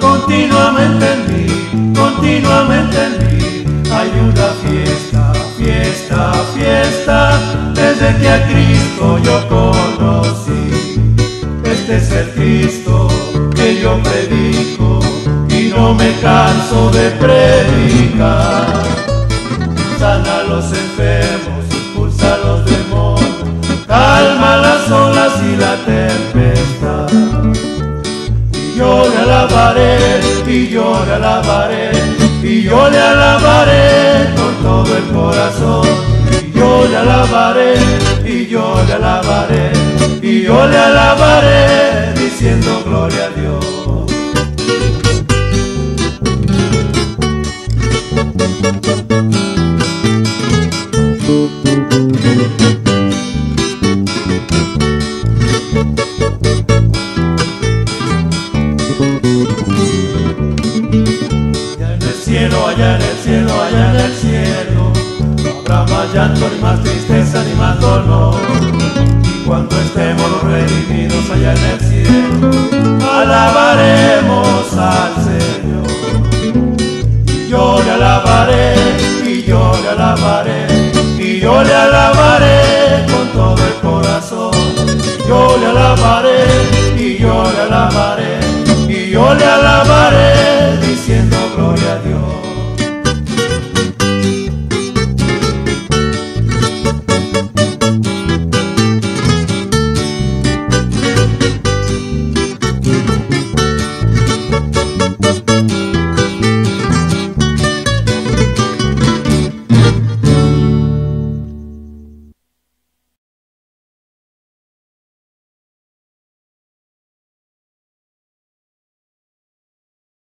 continuamente en mí, continuamente en mí. Hay una fiesta, fiesta, fiesta, desde que a Cristo yo conocí. Este es el Cristo que yo predico y no me canso de predicar. Sana a los enfermos, alabaré, y yo le alabaré, y yo le alabaré con todo el corazón. Y yo le alabaré, y yo le alabaré, y yo le alabaré diciendo gloria a Dios. Cielo, allá en el cielo, allá en el cielo, no habrá más llanto, ni más tristeza, ni más dolor. Y cuando estemos los redimidos allá en el cielo, alabaremos al Señor. Y yo le alabaré, y yo le alabaré, y yo le alabaré con todo el corazón. Yo le alabaré, y yo le alabaré, y yo le alabaré diciendo a Dios.